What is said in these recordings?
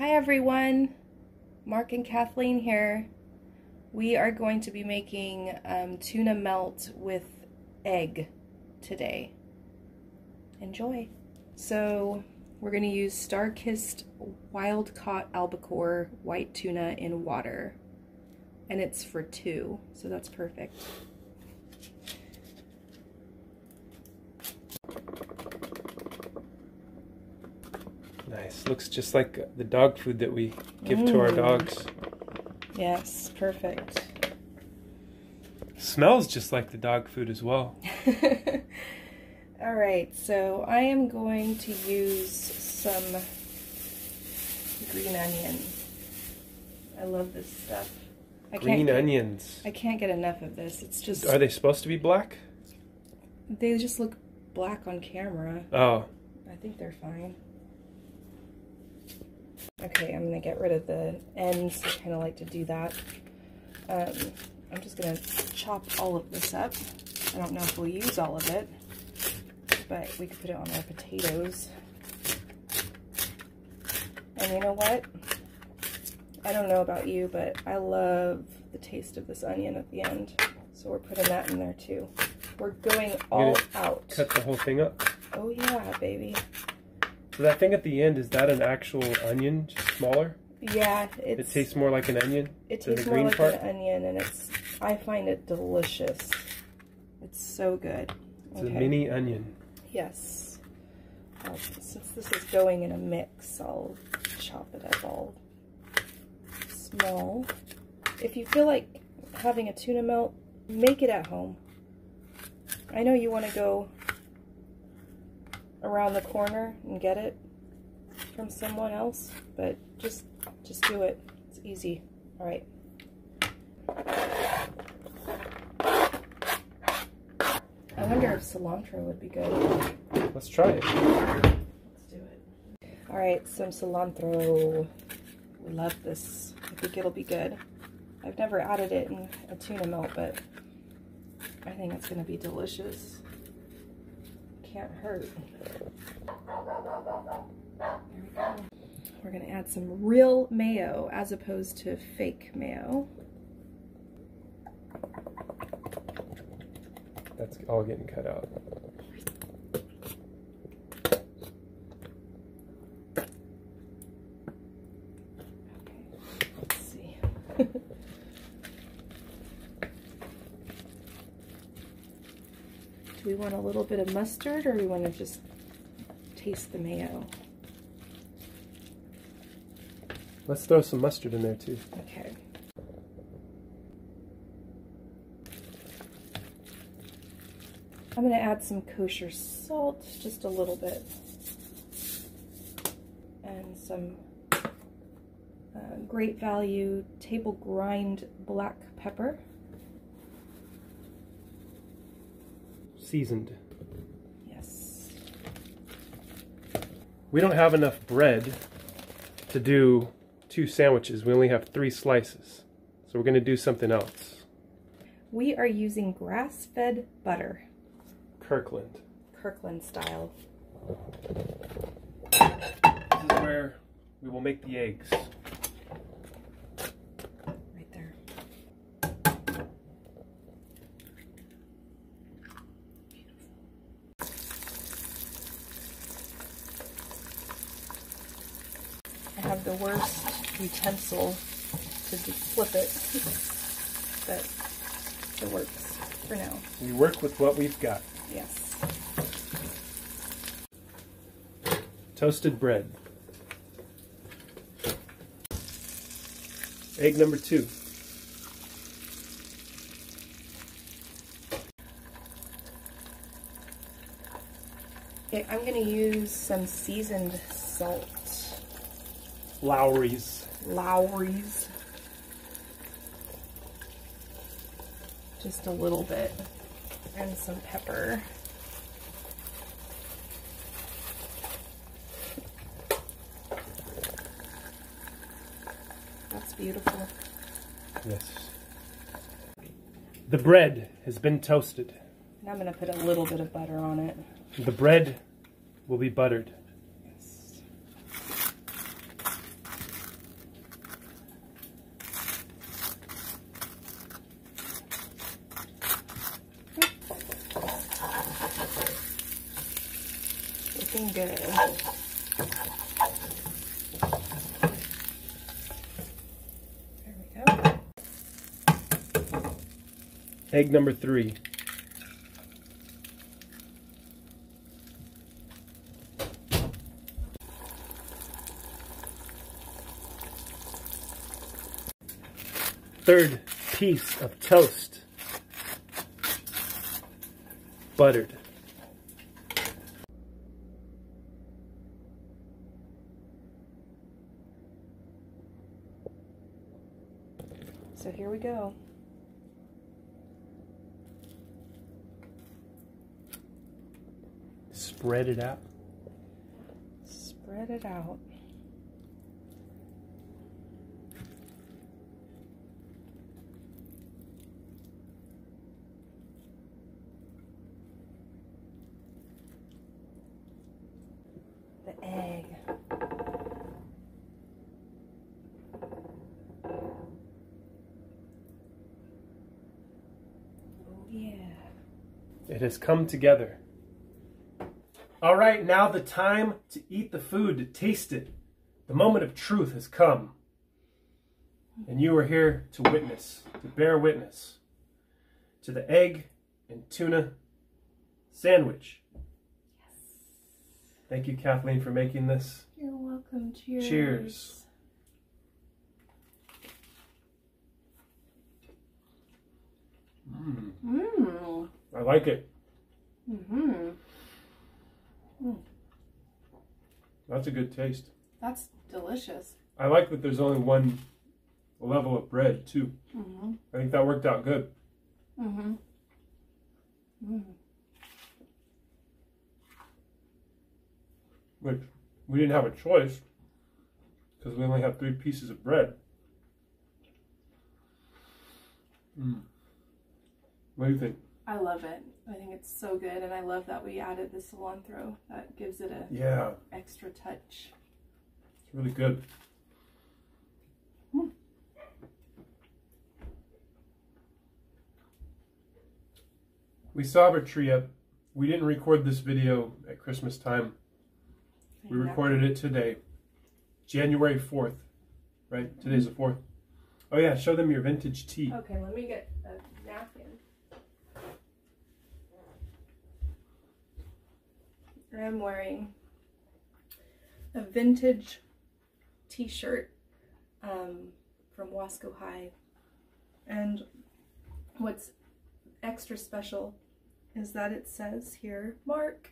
Hi everyone, Mark and Kathleen here. We are going to be making um, tuna melt with egg today. Enjoy. So we're going to use StarKist Wild Caught Albacore White Tuna in water. And it's for two, so that's perfect. Nice. Looks just like the dog food that we give mm. to our mm. dogs. Yes, perfect. Smells just like the dog food as well. All right, so I am going to use some green onion. I love this stuff. I green get, onions. I can't get enough of this. It's just. Are they supposed to be black? They just look black on camera. Oh. I think they're fine. Okay, I'm going to get rid of the ends. I kind of like to do that. Um, I'm just going to chop all of this up. I don't know if we'll use all of it, but we could put it on our potatoes. And you know what? I don't know about you, but I love the taste of this onion at the end. So we're putting that in there too. We're going all out. Cut the whole thing up? Oh yeah, baby. So that thing at the end, is that an actual onion, just smaller? Yeah, it tastes more like an onion. It tastes more like part? an onion, and it's. I find it delicious. It's so good. It's okay. a mini onion. Yes. Well, since this is going in a mix, I'll chop it up all small. If you feel like having a tuna melt, make it at home. I know you want to go around the corner and get it from someone else, but just just do it. It's easy. All right. I wonder if cilantro would be good. Let's try it. Let's do it. All right, some cilantro. We love this. I think it'll be good. I've never added it in a tuna melt, but I think it's going to be delicious can't hurt. There we go. We're to add some real mayo as opposed to fake mayo. That's all getting cut out. Do we want a little bit of mustard or we want to just taste the mayo? Let's throw some mustard in there too. Okay. I'm going to add some kosher salt, just a little bit, and some uh, great value table grind black pepper. Seasoned. Yes. We don't have enough bread to do two sandwiches. We only have three slices. So we're going to do something else. We are using grass-fed butter. Kirkland. Kirkland style. This is where we will make the eggs. Have the worst utensil to flip it, but it works for now. We work with what we've got. Yes. Toasted bread. Egg number two. Okay, I'm going to use some seasoned salt. Lawry's. Lawry's. Just a little bit. And some pepper. That's beautiful. Yes. The bread has been toasted. And I'm going to put a little bit of butter on it. The bread will be buttered. Good. Egg number three. Third piece of toast. Buttered. So here we go. Spread it out. Spread it out. The egg. Oh yeah. It has come together. All right, now the time to eat the food, to taste it. The moment of truth has come. And you are here to witness, to bear witness to the egg and tuna sandwich. Yes. Thank you, Kathleen, for making this. You're welcome. Cheers. Cheers. Mm, Mmm. Like it. Mm-hmm. That's a good taste. That's delicious. I like that there's only one level of bread, too. Mm-hmm. I think that worked out good. Mm-hmm. Mm. Which we didn't have a choice because we only have three pieces of bread. Mm. What do you think? I love it. I think it's so good, and I love that we added the cilantro. That gives it a Yeah, extra touch. it's really good. Mm. We saw our tree up. We didn't record this video at Christmas time. We recorded it today, January 4th, right? Today's the 4th. Oh, yeah, show them your vintage tea. Okay, let me get a napkin. I'm wearing a vintage t-shirt um, from Wasco High. And what's extra special is that it says here, Mark.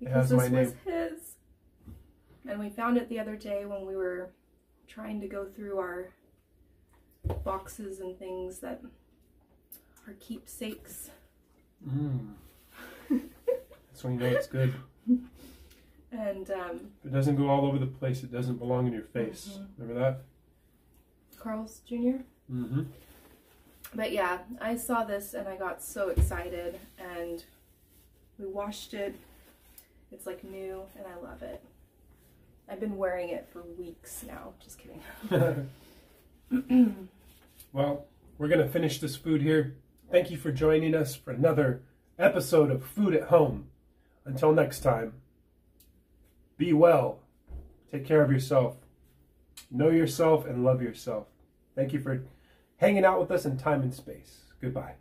Because this was name. his. And we found it the other day when we were trying to go through our boxes and things that are keepsakes. Mm. That's when you know it's good. And um, If it doesn't go all over the place, it doesn't belong in your face. Mhm. Remember that? Carl's Jr. Mm-hmm. But yeah, I saw this and I got so excited and we washed it. It's like new and I love it. I've been wearing it for weeks now. Just kidding. well, we're going to finish this food here. Thank you for joining us for another episode of Food at Home. Until next time, be well, take care of yourself, know yourself, and love yourself. Thank you for hanging out with us in time and space. Goodbye.